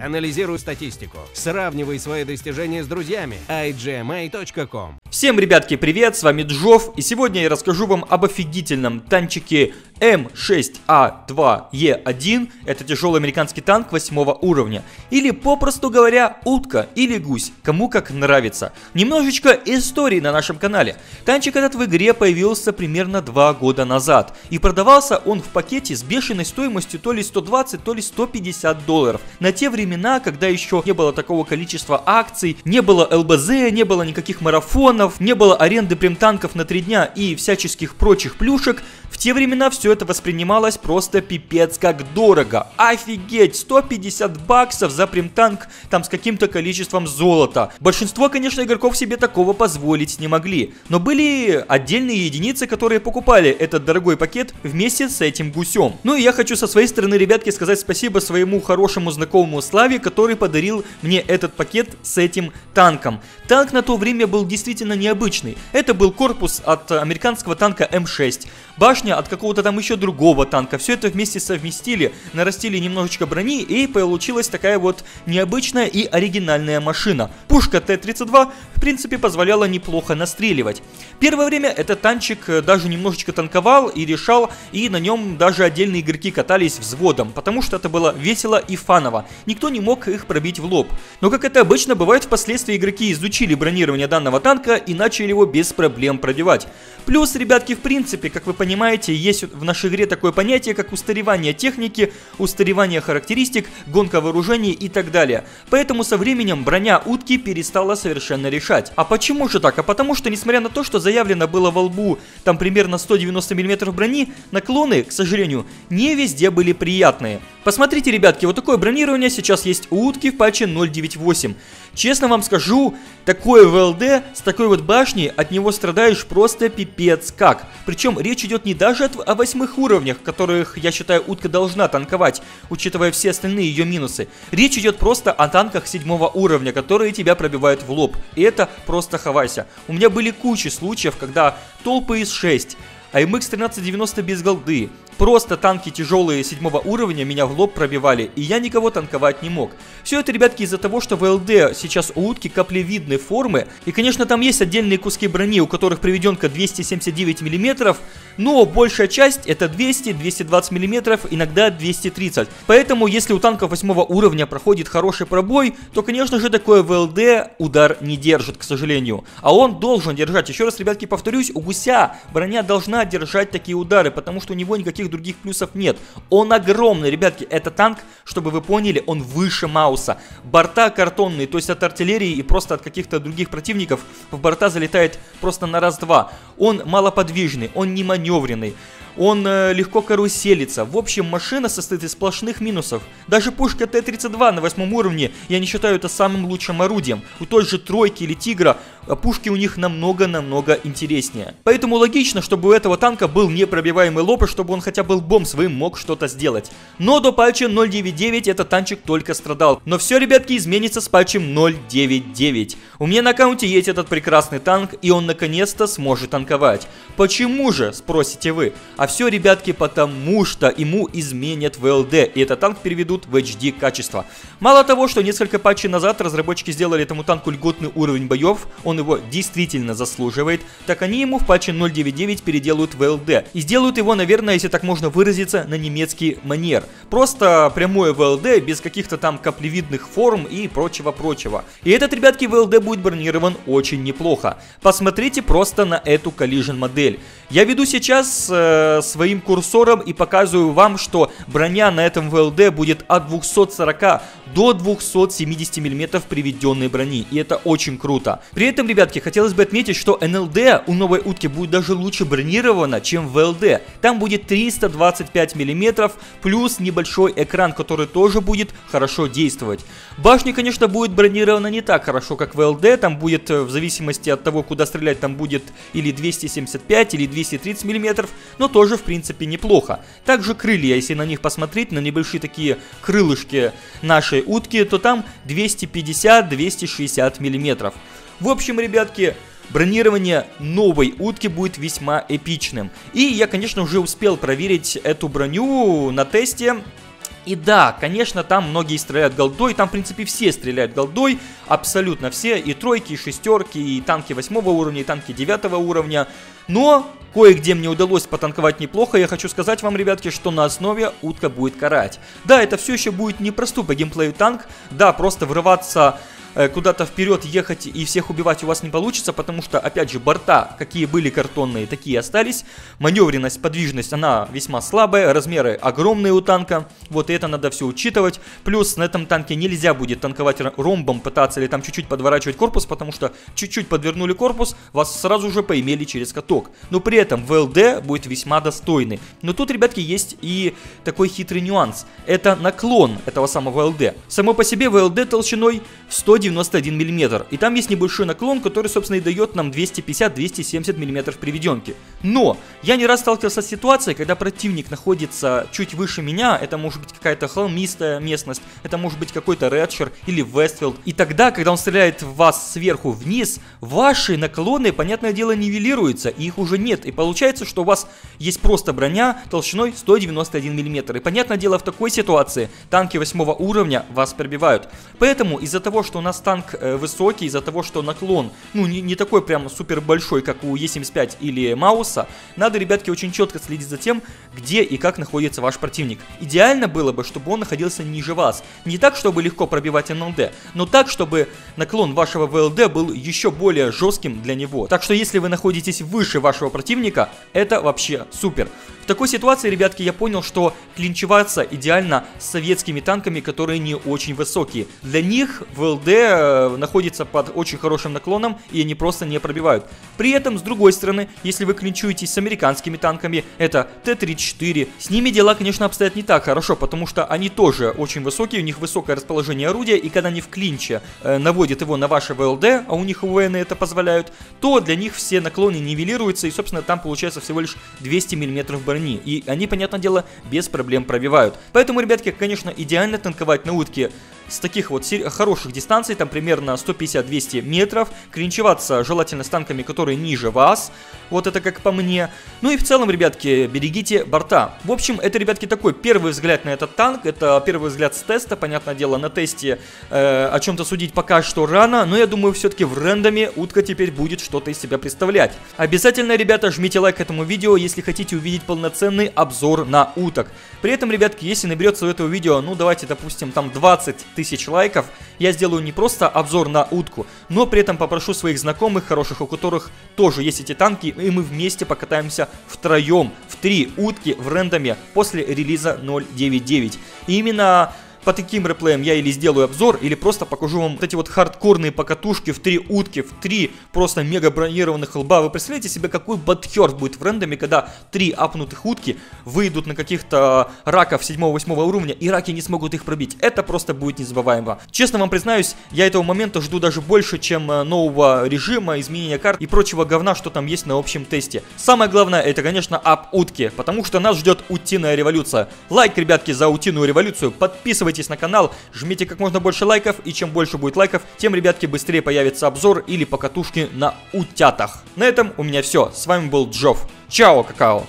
Анализируй статистику, сравнивай свои достижения с друзьями. igma.com Всем, ребятки, привет, с вами Джов, и сегодня я расскажу вам об офигительном танчике М6А2Е1, это тяжелый американский танк 8 уровня, или попросту говоря, утка или гусь, кому как нравится. Немножечко истории на нашем канале. Танчик этот в игре появился примерно 2 года назад, и продавался он в пакете с бешеной стоимостью то ли 120, то ли 150 долларов. На те времена, когда еще не было такого количества акций, не было ЛБЗ, не было никаких марафонов, не было аренды прем-танков на 3 дня и всяческих прочих плюшек, в те времена все это воспринималось просто пипец как дорого. Офигеть, 150 баксов за прем-танк там с каким-то количеством золота. Большинство, конечно, игроков себе такого позволить не могли. Но были отдельные единицы, которые покупали этот дорогой пакет вместе с этим гусем. Ну и я хочу со своей стороны, ребятки, сказать спасибо своему хорошему знакомому Славе, который подарил мне этот пакет с этим танком. Танк на то время был действительно необычный. Это был корпус от американского танка М6 башня от какого-то там еще другого танка. Все это вместе совместили, нарастили немножечко брони и получилась такая вот необычная и оригинальная машина. Пушка Т-32 в принципе позволяла неплохо настреливать. Первое время этот танчик э, даже немножечко танковал и решал, и на нем даже отдельные игроки катались взводом, потому что это было весело и фаново. Никто не мог их пробить в лоб. Но как это обычно бывает, впоследствии игроки изучили бронирование данного танка и начали его без проблем пробивать. Плюс, ребятки, в принципе, как вы понимаете, есть в нашей игре такое понятие, как устаревание техники, устаревание характеристик, гонка вооружений и так далее. Поэтому со временем броня утки перестала совершенно решать. А почему же так? А потому что, несмотря на то, что заявлено было во лбу там примерно 190 мм брони, наклоны, к сожалению, не везде были приятные. Посмотрите, ребятки, вот такое бронирование сейчас есть у утки в патче 0.9.8. Честно вам скажу, такое ВЛД с такой вот башней, от него страдаешь просто пипец как. Причем речь идет не даже о восьмых уровнях, которых, я считаю, утка должна танковать, учитывая все остальные ее минусы. Речь идет просто о танках седьмого уровня, которые тебя пробивают в лоб. И это просто хавайся. У меня были кучи случаев, когда толпы из 6 АМХ 1390 без голды, Просто танки тяжелые седьмого уровня меня в лоб пробивали, и я никого танковать не мог. Все это, ребятки, из-за того, что в ЛД сейчас у утки каплевидной формы, и, конечно, там есть отдельные куски брони, у которых приведенка 279 мм, но большая часть это 200, 220 мм, иногда 230. Поэтому, если у танков 8 уровня проходит хороший пробой, то, конечно же, такое в ЛД удар не держит, к сожалению. А он должен держать. Еще раз, ребятки, повторюсь, у гуся броня должна держать такие удары, потому что у него никаких никаких других плюсов нет. Он огромный, ребятки, это танк, чтобы вы поняли, он выше Мауса. Борта картонные, то есть от артиллерии и просто от каких-то других противников в борта залетает просто на раз-два. Он малоподвижный, он не маневренный он э, легко каруселится. В общем, машина состоит из сплошных минусов. Даже пушка Т-32 на восьмом уровне, я не считаю это самым лучшим орудием. У той же Тройки или Тигра пушки у них намного-намного интереснее. Поэтому логично, чтобы у этого танка был непробиваемый лоб, и чтобы он хотя бы бомб своим мог что-то сделать. Но до патча 0.9.9 этот танчик только страдал. Но все, ребятки, изменится с патчем 0.9.9. У меня на аккаунте есть этот прекрасный танк, и он наконец-то сможет танковать. Почему же, спросите вы? А все, ребятки, потому что ему изменят ВЛД, и этот танк переведут в HD качество. Мало того, что несколько патчей назад разработчики сделали этому танку льготный уровень боев, он его действительно заслуживает, так они ему в патче 0.9.9 переделают в LD. И сделают его, наверное, если так можно выразиться, на немецкий манер. Просто прямое VLD, без каких-то там каплевидных форм и прочего-прочего. И этот, ребятки, VLD будет бронирован очень неплохо. Посмотрите просто на эту Collision модель. Я веду сейчас э, своим курсором и показываю вам, что броня на этом ВЛД будет от 240 до 270 мм приведенной брони. И это очень круто. При этом, ребятки, хотелось бы отметить, что НЛД у новой утки будет даже лучше бронирована, чем ВЛД. Там будет 325 мм плюс небольшой экран, который тоже будет хорошо действовать. Башня, конечно, будет бронирована не так хорошо, как ВЛД. Там будет, э, в зависимости от того, куда стрелять, там будет или 275, или 200 230 мм, но тоже в принципе неплохо. Также крылья, если на них посмотреть, на небольшие такие крылышки нашей утки, то там 250-260 мм. В общем, ребятки, бронирование новой утки будет весьма эпичным. И я, конечно, уже успел проверить эту броню на тесте И да, конечно, там многие стреляют голдой, там, в принципе, все стреляют голдой, абсолютно все, и тройки, и шестерки, и танки восьмого уровня, и танки девятого уровня. Но кое-где мне удалось потанковать неплохо, я хочу сказать вам, ребятки, что на основе утка будет карать. Да, это все еще будет непростой по геймплею танк, да, просто врываться куда-то вперед ехать и всех убивать у вас не получится, потому что, опять же, борта, какие были картонные, такие остались. Маневренность, подвижность, она весьма слабая, размеры огромные у танка, вот и это надо все учитывать. Плюс на этом танке нельзя будет танковать ромбом, пытаться или там чуть-чуть подворачивать корпус, потому что чуть-чуть подвернули корпус, вас сразу же поимели через каток. Но при этом ВЛД будет весьма достойный. Но тут, ребятки, есть и такой хитрый нюанс. Это наклон этого самого ВЛД. Само по себе ВЛД толщиной 190 91 мм. И там есть небольшой наклон, который, собственно, и дает нам 250-270 мм приведенки. Но я не раз сталкивался с ситуацией, когда противник находится чуть выше меня, это может быть какая-то холмистая местность, это может быть какой-то редшер или вестфилд. И тогда, когда он стреляет в вас сверху вниз, ваши наклоны, понятное дело, нивелируются, и их уже нет. И получается, что у вас есть просто броня толщиной 191 мм. И понятное дело, в такой ситуации танки 8 уровня вас пробивают. Поэтому из-за того, что у нас танк э, высокий из-за того, что наклон, ну, не, не такой прям супер большой, как у Е75 или Мауса, надо, ребятки, очень четко следить за тем, где и как находится ваш противник. Идеально было бы, чтобы он находился ниже вас. Не так, чтобы легко пробивать НЛД, но так, чтобы наклон вашего ВЛД был еще более жестким для него. Так что, если вы находитесь выше вашего противника, это вообще супер. В такой ситуации, ребятки, я понял, что клинчеваться идеально с советскими танками, которые не очень высокие. Для них ВЛД э, находится под очень хорошим наклоном, и они просто не пробивают. При этом, с другой стороны, если вы клинчуетесь с американскими танками, это Т-34, с ними дела, конечно, обстоят не так хорошо, потому что они тоже очень высокие, у них высокое расположение орудия, и когда они в клинче э, наводят его на ваше ВЛД, а у них УВН это позволяют, то для них все наклоны нивелируются, и, собственно, там получается всего лишь 200 мм брони. И они, понятное дело, без проблем пробивают. Поэтому, ребятки, конечно, идеально танковать на утке с таких вот хороших дистанций, там примерно 150-200 метров, клинчеваться желательно с танками, которые ниже вас, вот это как по мне. Ну и в целом, ребятки, берегите борта. В общем, это, ребятки, такой первый взгляд на этот танк, это первый взгляд с теста, понятное дело, на тесте э, о чем-то судить пока что рано, но я думаю, все-таки в рендоме утка теперь будет что-то из себя представлять. Обязательно, ребята, жмите лайк этому видео, если хотите увидеть полноценный обзор на уток. При этом, ребятки, если наберется у этого видео, ну давайте, допустим, там 20 тысяч лайков, я сделаю не просто обзор на утку, но при этом попрошу своих знакомых, хороших, у которых тоже есть эти танки, и мы вместе покатаемся втроем, в три утки в рендоме после релиза 0.9.9. И именно по таким реплеям я или сделаю обзор, или просто покажу вам вот эти вот хардкорные покатушки в три утки, в три просто мега бронированных лба. Вы представляете себе, какой butthurt будет в рендоме, когда три апнутых утки выйдут на каких-то раков 7-8 уровня, и раки не смогут их пробить. Это просто будет незабываемо. Честно вам признаюсь, я этого момента жду даже больше, чем э, нового режима, изменения карт и прочего говна, что там есть на общем тесте. Самое главное, это, конечно, up утки, потому что нас ждет утиная революция. Лайк, ребятки, за утиную революцию, подписывайтесь подписывайтесь на канал, жмите как можно больше лайков, и чем больше будет лайков, тем, ребятки, быстрее появится обзор или покатушки на утятах. На этом у меня все. С вами был Джов. Чао, какао!